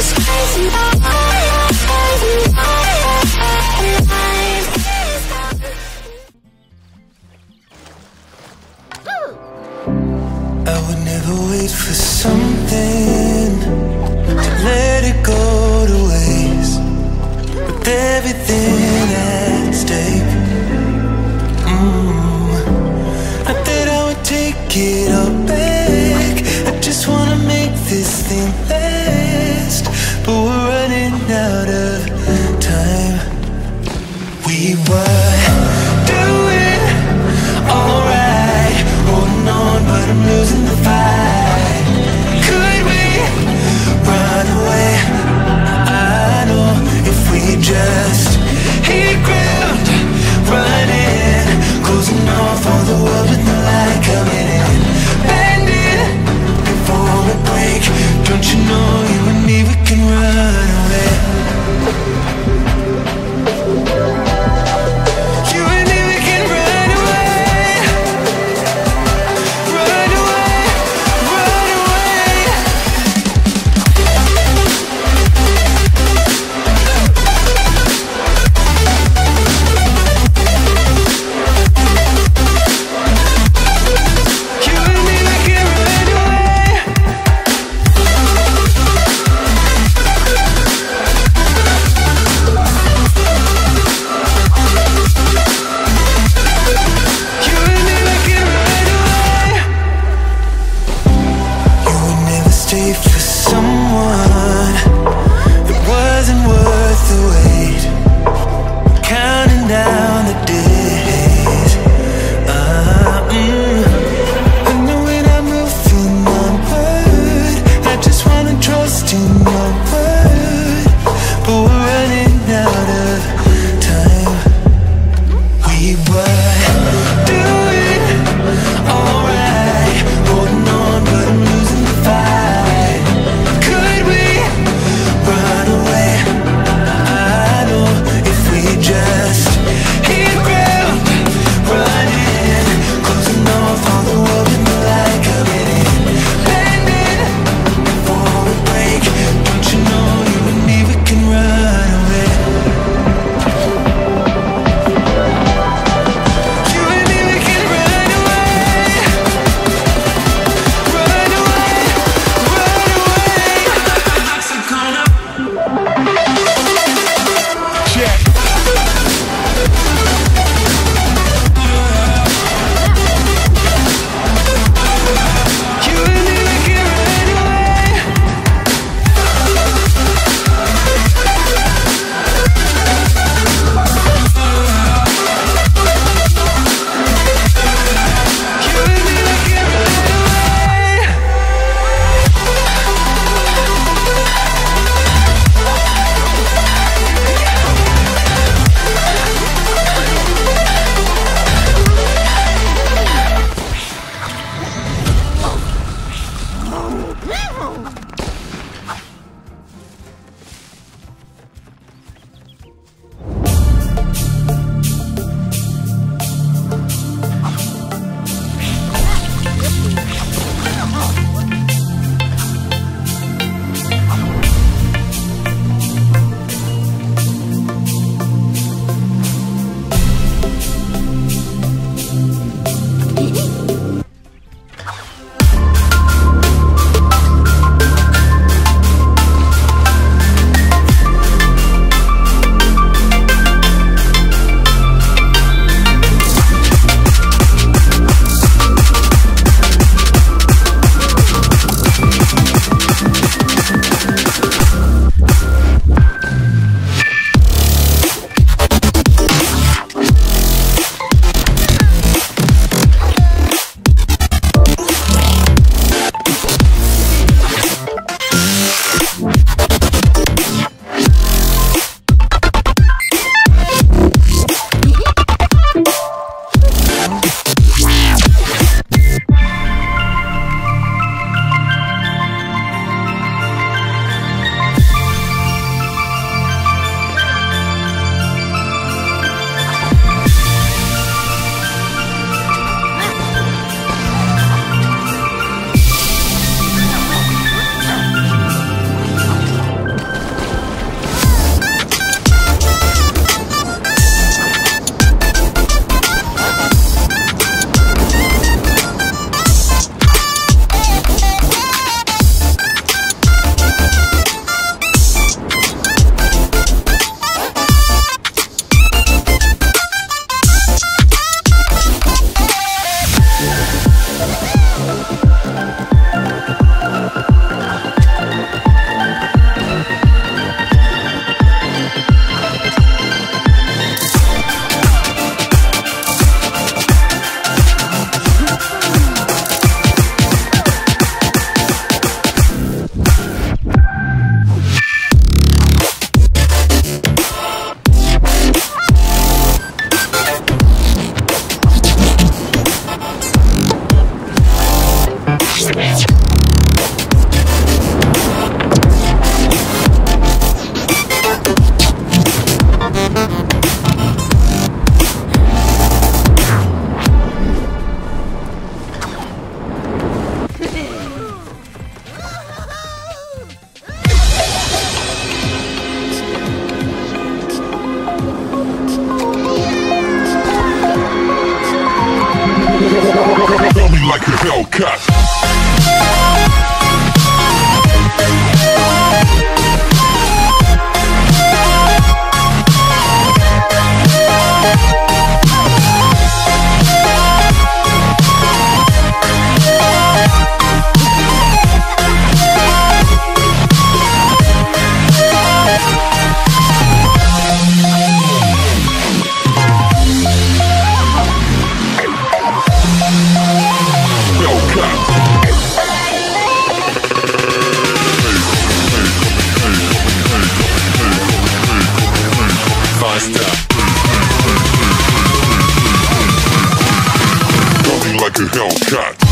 I would never wait for something out of like a Hellcat. Coming like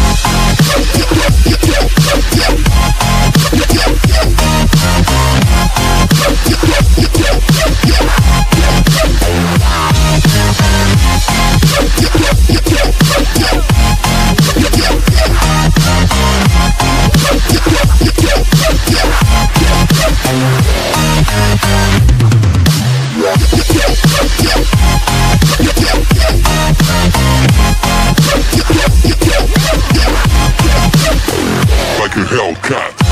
Hellcat.